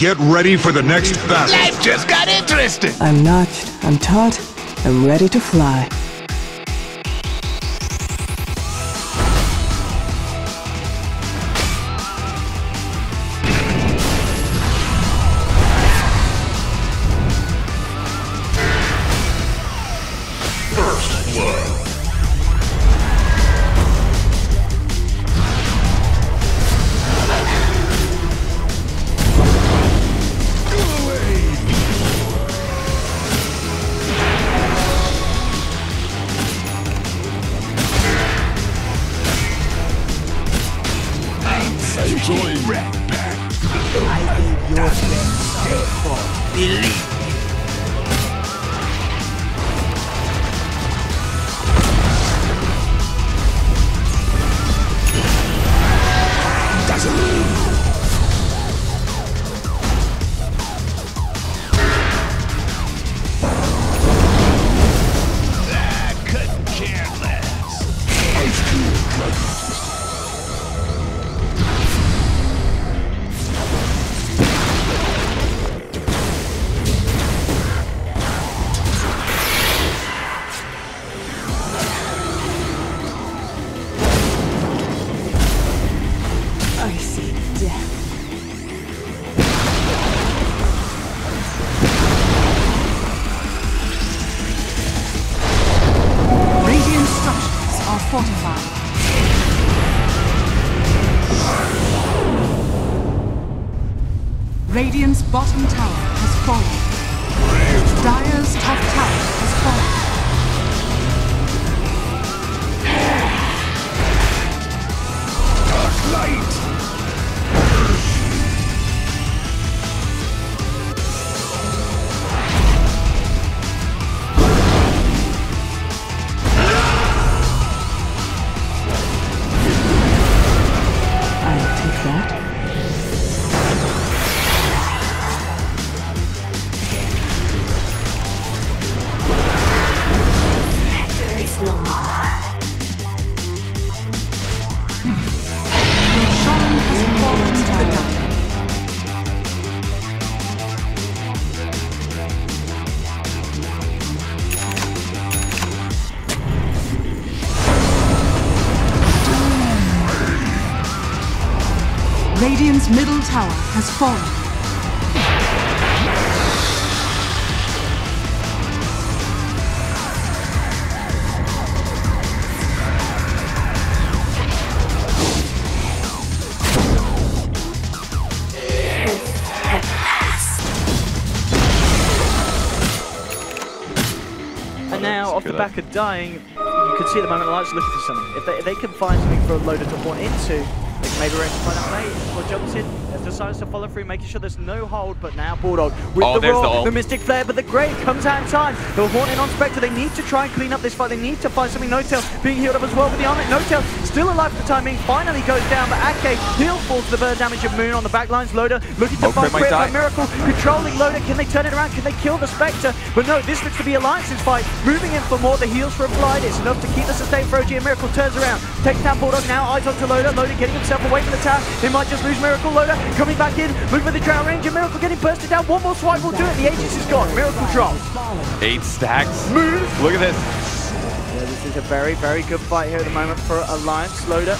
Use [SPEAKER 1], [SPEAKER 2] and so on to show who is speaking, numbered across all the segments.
[SPEAKER 1] Get ready for the next battle.
[SPEAKER 2] Life just got interesting.
[SPEAKER 3] I'm notched, I'm taut, I'm ready to fly.
[SPEAKER 4] Fortified. Radiant's bottom tower has fallen. Dire's top tower has fallen.
[SPEAKER 2] Dark light.
[SPEAKER 4] Has fallen.
[SPEAKER 5] And now, off the back of dying, you can see at the moment the lights are looking for something. If they, if they can find something for a loader to point into, maybe arrange to find out play or jumps in, and decides to follow through, making sure there's no hold, but now Bulldog with
[SPEAKER 6] Oh,
[SPEAKER 5] the
[SPEAKER 6] there's
[SPEAKER 5] roar,
[SPEAKER 6] the
[SPEAKER 5] the. Mystic Flare, but the Grave comes out in time. They're haunting on Spectre, they need to try and clean up this fight, they need to find something. No-Tail being healed up as well with the armor. No-Tail still alive for the time being, finally goes down, but Akke heal falls to the bird damage of Moon on the back lines. Loda looking to find
[SPEAKER 6] Crit die.
[SPEAKER 5] Miracle controlling Loda, can they turn it around, can they kill the Spectre? But no, this looks to be Alliance's fight, moving in for more, the heals from Blight, it's enough to keep the sustain for OG, and Miracle turns around, takes down Bulldog now, eyes onto Loda, Loda getting himself away from the tower, they might just lose Miracle, Loda coming back in, moving with the Drow Ranger, Miracle getting bursted down, one more swipe will do it, the Aegis is gone, Miracle drop.
[SPEAKER 6] Eight stacks.
[SPEAKER 5] Move.
[SPEAKER 6] Look at this.
[SPEAKER 5] Yeah, this is a very, very good fight here at the moment for Alliance, Loda.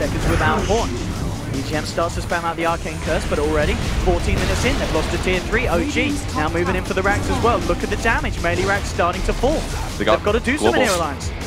[SPEAKER 5] Seconds without Horn. EGM starts to spam out the Arcane Curse, but already 14 minutes in, they've lost to Tier 3. OG now moving in for the ranks as well. Look at the damage. Melee ranks starting to fall.
[SPEAKER 6] They got
[SPEAKER 5] They've got to do here,
[SPEAKER 6] globals.
[SPEAKER 5] Alliance.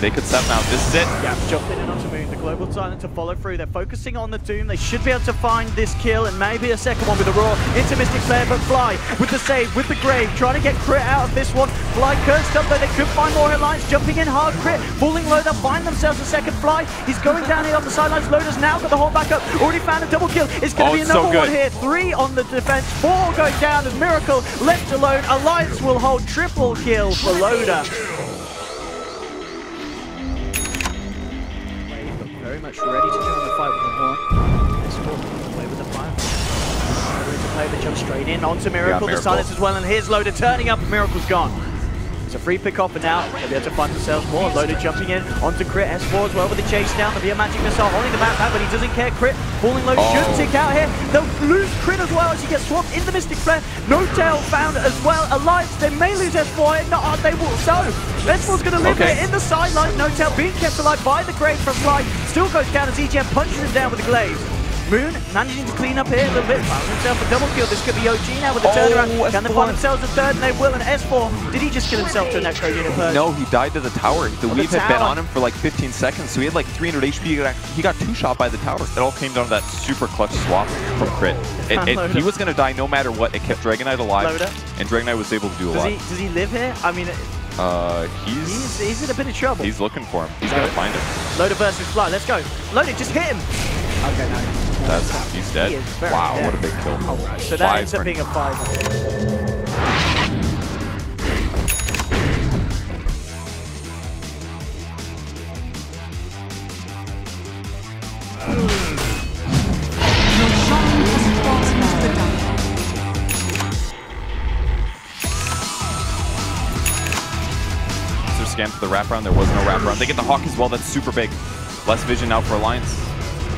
[SPEAKER 6] They could set now. This is it.
[SPEAKER 5] Yeah, jumping in onto Moon. The Global Silence to follow through. They're focusing on the Doom. They should be able to find this kill and maybe a second one with the Roar into Mystic Flare, but Fly with the save, with the Grave, trying to get crit out of this one. Fly cursed up though. They could find more headlines. Jumping in hard crit. Falling low. They'll find themselves a second Fly. He's going down here on the sidelines. Loda's now got the hold back up. Already found a double kill. It's going to
[SPEAKER 6] Oh,
[SPEAKER 5] be
[SPEAKER 6] it's so
[SPEAKER 5] another one here. Three on the defense. Four going down as Miracle left alone. Alliance will hold triple kill for Loda. Much ready to join the fight with the horn. Esport away with the fire. Loda into play, they jump straight in onto Miracle. The
[SPEAKER 6] Miracle.
[SPEAKER 5] silence as well, and here's Loda turning up. Miracle's gone. It's a free pick off, and now they'll be able to find themselves more. Loda jumping in onto Crit. S4 as well with the chase down. There'll be a magic missile holding the backpack, but he doesn't care. Crit falling low should
[SPEAKER 6] Oh.
[SPEAKER 5] tick out here. They'll lose Crit as well as he gets swapped into Mystic Flare. No tail found as well. Alliance, they may lose S4. No, uh, they will. So, S4's going to live
[SPEAKER 6] Okay.
[SPEAKER 5] here in the sideline. No tail being kept alive by the Grave from Fly. Still goes down as EGM punches him down with the Glaze. Moon managing to clean up here a little bit, found himself a double kill. This could be OG now with the
[SPEAKER 6] Oh,
[SPEAKER 5] turnaround. Can they
[SPEAKER 6] S4.
[SPEAKER 5] find themselves a third? And they will. And S4, did he just kill himself to a necro unit first?
[SPEAKER 6] No, he died to the tower. The
[SPEAKER 5] the
[SPEAKER 6] weave had been on him for like 15 seconds, so he had like 300 HP. He got, he got two shot by the tower. It all came down to that super clutch swap from Crit. It, it, he was going to die no matter what. It kept Dragon Knight alive,
[SPEAKER 5] Loda.
[SPEAKER 6] and Dragon Knight was able to do a
[SPEAKER 5] Does
[SPEAKER 6] lot.
[SPEAKER 5] he, does he live here? I mean,
[SPEAKER 6] Uh,
[SPEAKER 5] he's,
[SPEAKER 6] he's
[SPEAKER 5] he's in a bit of trouble.
[SPEAKER 6] he's looking for him. He's going to find him.
[SPEAKER 5] Loda versus Fly. Let's go. Loda, just hit him. Okay, no.
[SPEAKER 6] That's he's dead.
[SPEAKER 5] He
[SPEAKER 6] Wow,
[SPEAKER 5] dead.
[SPEAKER 6] what a big kill.
[SPEAKER 5] So that ends up being a five.
[SPEAKER 4] Your shrine has fallen to the dark.
[SPEAKER 6] So scan for the wraparound. There was no wraparound. They get the Hawk as well. That's super big. Less vision now for Alliance.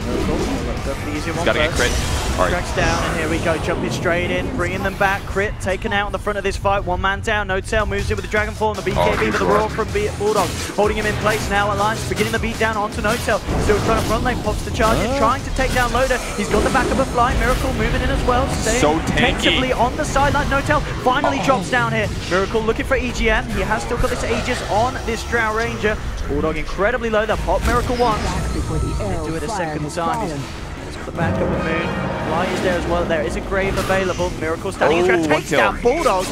[SPEAKER 6] He's got to get crit. All right.
[SPEAKER 5] Down, and here we go, jumping straight in, bringing them back. Crit taken out on the front of this fight. One man down. No tail moves in with the Dragonfall and the BKB
[SPEAKER 6] Oh,
[SPEAKER 5] with the
[SPEAKER 6] roar.
[SPEAKER 5] from B- Bulldog, holding him in place now. Alliance beginning the beat down onto No Tail. Still trying to front lane, pops the charge, in,
[SPEAKER 6] Ah.
[SPEAKER 5] trying to take down Loda. He's got the back of a Fly. Miracle moving in as well. Staying
[SPEAKER 6] So tanky.
[SPEAKER 5] tentatively on the sideline. No Tail finally drops down here. Miracle looking for EGM. He has still got this Aegis on this Drow Ranger. Bulldog incredibly low. The pop Miracle once.
[SPEAKER 3] Back before the arrow
[SPEAKER 5] do it a
[SPEAKER 3] fire
[SPEAKER 5] second
[SPEAKER 3] has
[SPEAKER 5] time. The backup of Moon. Fly is there as well. There is a grave available. Miracle standing in
[SPEAKER 6] Oh,
[SPEAKER 5] front.
[SPEAKER 6] one
[SPEAKER 5] Takes down. Bulldog.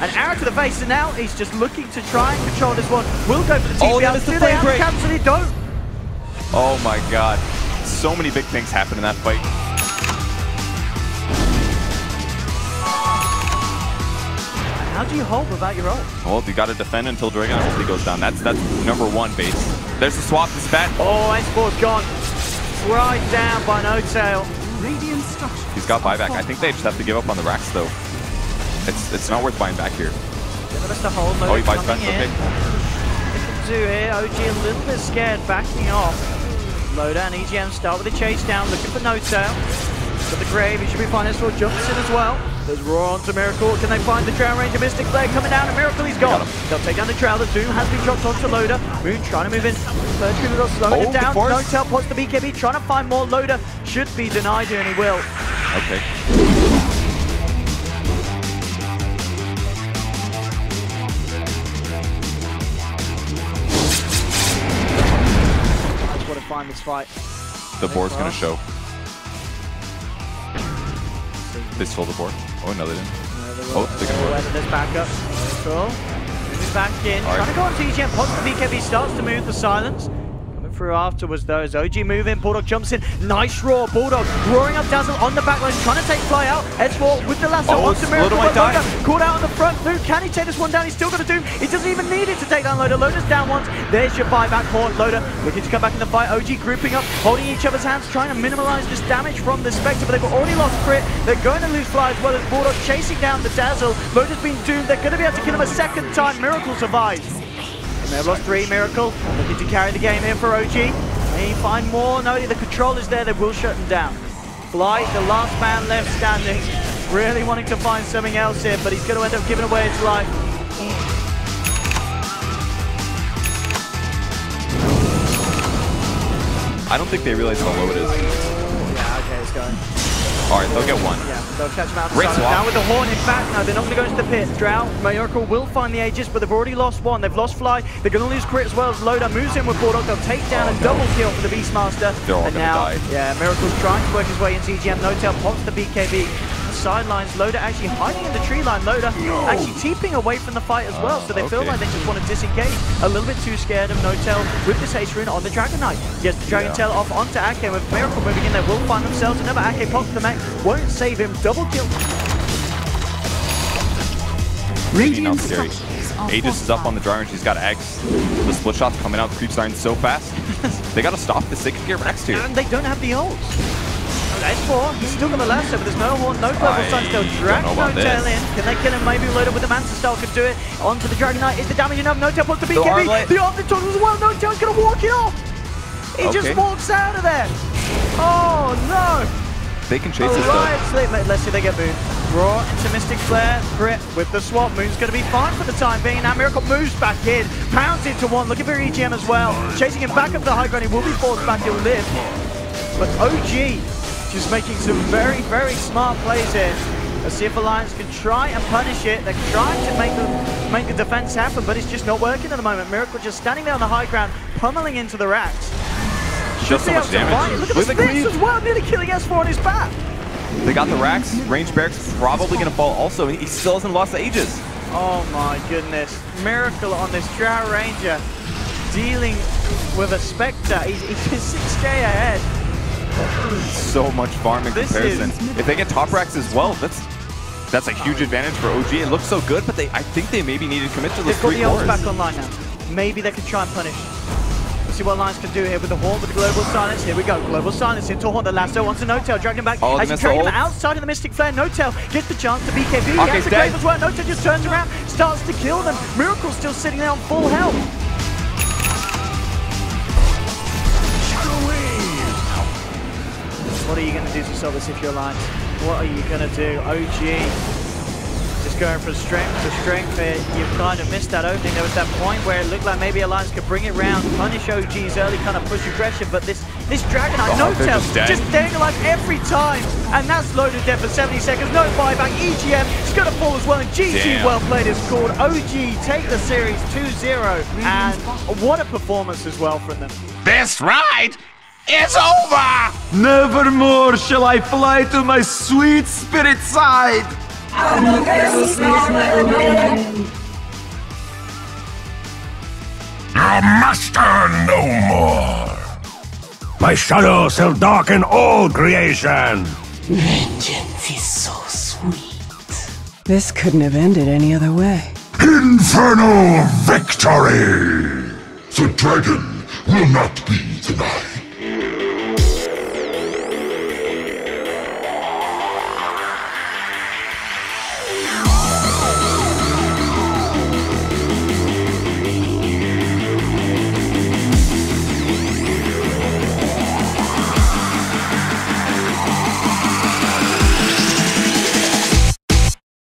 [SPEAKER 5] An arrow to the face, and now he's just looking to try and control this one. Will go for the
[SPEAKER 6] Oh,
[SPEAKER 5] TP
[SPEAKER 6] that the
[SPEAKER 5] Do they have
[SPEAKER 6] break.
[SPEAKER 5] cancel it? Don't.
[SPEAKER 6] Oh my god. So many big things happen in that fight.
[SPEAKER 5] How do you hope about your own?
[SPEAKER 6] Well, you got to defend until Dragon ulti goes down. That's that's number one base. There's the swap. This bat.
[SPEAKER 5] Oh, S4's gone. Right down by No Tail.
[SPEAKER 4] Radiant structure.
[SPEAKER 6] He's got buyback. I think they just have to give up on the racks though. It's it's not worth buying back here.
[SPEAKER 5] Give us the hold.
[SPEAKER 6] Oh, he buys
[SPEAKER 5] coming
[SPEAKER 6] fence.
[SPEAKER 5] in.
[SPEAKER 6] Okay.
[SPEAKER 5] do here. OG a little bit scared, backing off. Loda and EGM start with a chase down, looking for No Tail. Got the grave, he should be fine. S4 jumps in as well. There's Roar onto Miracle. Can they find the Drow Ranger? Mystic Flare coming down, and Miracle, he's gone. They'll take down the Drow. The Doom has been dropped onto Loda. Moon trying to move in. Third Tribunal slowing
[SPEAKER 6] Oh,
[SPEAKER 5] it down. No tell pots the BKB, trying to find more. Loda should be denied here, and he will.
[SPEAKER 6] Okay.
[SPEAKER 5] I just want to find this fight.
[SPEAKER 6] The board's gonna show. They stole the board. Oh no, they didn't. Oh, they can work.
[SPEAKER 5] There's backup. Cool. Moving back in.
[SPEAKER 6] Right.
[SPEAKER 5] Trying to go on EGM. Pots the BKB. Starts to move the silence. Through afterwards though as OG move in. Bulldog jumps in. Nice roar. Bulldog roaring up Dazzle on the backline. Trying to take fly out. S4 with the lasso
[SPEAKER 6] Oh,
[SPEAKER 5] onto Miracle. but. Caught out on the front. Luke, can he take this one down? He's still got to do. He doesn't even need it to take down Loda. Loda's down once. There's your buyback horn. Loda looking to come back in the fight. OG grouping up, holding each other's hands, trying to minimize this damage from the Spectre, but they've already lost crit. They're going to lose fly as well as Bulldog chasing down the Dazzle. Loda's been doomed. They're going to be able to kill him a second time. Miracle survives. They've lost three. Miracle looking to carry the game here for OG. They find more. No, the control is there. They will shut him down. Fly, the last man left standing. Really wanting to find something else here, but he's going to end up giving away his life.
[SPEAKER 6] I don't think they realize how low it is.
[SPEAKER 5] Yeah, okay, it's going.
[SPEAKER 6] All right, they'll get one.
[SPEAKER 5] Yeah, they'll catch him out the
[SPEAKER 6] Great
[SPEAKER 5] side.
[SPEAKER 6] swap.
[SPEAKER 5] Now with the horn, in fact, no, they're not going to go into the pit. Drow, Miracle will find the Aegis, but they've already lost one. They've lost Fly. They're going to lose crit as well as Loda moves in with Bulldog. They'll take down a double kill for the Beastmaster.
[SPEAKER 6] They're all
[SPEAKER 5] and now,
[SPEAKER 6] die.
[SPEAKER 5] yeah, Miracle's trying to work his way into EGM. No Tail pops the BKB. The sidelines, Loda actually hiding in the tree line. Loda actually teeping away from the fight as well, ah, so they feel like they just want to disengage. A little bit too scared of No Tail with this haste rune on the Dragon Knight. Yes, the Dragon
[SPEAKER 6] Yeah.
[SPEAKER 5] Tail off onto Akke with Miracle moving in. They will find themselves another Akke pops the mech. Won't save him. Double kill.
[SPEAKER 6] Maybe not
[SPEAKER 4] Radiant
[SPEAKER 6] scary. Aegis is up on the dry range. He's got X. The split shot's coming out. The creep starting so fast. they gotta stop the They gear get Rex here.
[SPEAKER 5] And they don't have the ults. S4, he's still gonna lasso, but there's no horn, no sun still. Drag
[SPEAKER 6] don't know about
[SPEAKER 5] Notail
[SPEAKER 6] this.
[SPEAKER 5] in. Can they kill him? Maybe Loda with the Manta Style could do it. Onto the Dragon Knight. Is the damage enough? Notail puts the
[SPEAKER 6] The
[SPEAKER 5] BKB. The Armlet as well. Notail's gonna walk it off. He
[SPEAKER 6] Okay.
[SPEAKER 5] just walks out of there. Oh no!
[SPEAKER 6] They can chase this
[SPEAKER 5] Alright,
[SPEAKER 6] though.
[SPEAKER 5] let- let's see if they get moved. Roar into Mystic Flare, Crit with the swap. Moon's going to be fine for the time being. Now Miracle moves back in, pounds into one, looking for EGM as well. Chasing him back up the high ground, he will be forced back, he'll live. But OG just making some very, very smart plays here. Let's see if Alliance can try and punish it. They're trying to make the, make the defense happen, but it's just not working at the moment. Miracle just standing there on the high ground, pummeling into the racks.
[SPEAKER 6] Does so much
[SPEAKER 5] to
[SPEAKER 6] damage.
[SPEAKER 5] Look at
[SPEAKER 6] With
[SPEAKER 5] the as well, nearly killing S4 on his back.
[SPEAKER 6] They got the racks. Range Barracks probably gonna fall also. He still hasn't lost the Aegis.
[SPEAKER 5] Oh my goodness. Miracle on this Drow Ranger. Dealing with a Spectre. He's, he's 6k ahead.
[SPEAKER 6] So much farm in
[SPEAKER 5] This
[SPEAKER 6] comparison.
[SPEAKER 5] is-
[SPEAKER 6] If they get top racks as well, that's that's a huge advantage for OG. It looks so good, but they I think they maybe need to commit to those
[SPEAKER 5] They've got
[SPEAKER 6] three
[SPEAKER 5] the ults back online now. Maybe they can try and punish. Let's see what Lions can do here with the Horn, with the Global Silence. Here we go. Global Silence into Horn. The lasso onto No-Tail. Dragging him back.
[SPEAKER 6] Oh,
[SPEAKER 5] As he
[SPEAKER 6] the
[SPEAKER 5] him outside of the Mystic Flare. No-Tail gets the chance to BKB. He
[SPEAKER 6] Okay,
[SPEAKER 5] has
[SPEAKER 6] he's
[SPEAKER 5] the. Grave as well. No-Tail just turns around, starts to kill them. Miracle's still sitting there on full health. What are you going to do to solve this if you're Lions? What are you going to do? OG just going from strength to strength here. You've kind of missed that opening. There was that point where it looked like maybe Alliance could bring it round, punish OG's early kind of push aggression, but this this Dragon Knight,
[SPEAKER 6] Oh,
[SPEAKER 5] no
[SPEAKER 6] they're
[SPEAKER 5] tail,
[SPEAKER 6] just dead.
[SPEAKER 5] just staying alive every time. And that's Loda dead for 70 seconds. No buyback. EGM is going to fall as well. And GG
[SPEAKER 6] Damn.
[SPEAKER 5] well played is scored. OG take the series 2-0. And what a performance as well from them.
[SPEAKER 1] This ride is over!
[SPEAKER 2] Nevermore shall I fly to my sweet spirit side.
[SPEAKER 1] Your master no more! My shadow shall darken all creation!
[SPEAKER 3] Vengeance is so sweet. This couldn't have ended any other way.
[SPEAKER 1] Infernal victory! The dragon will not be denied.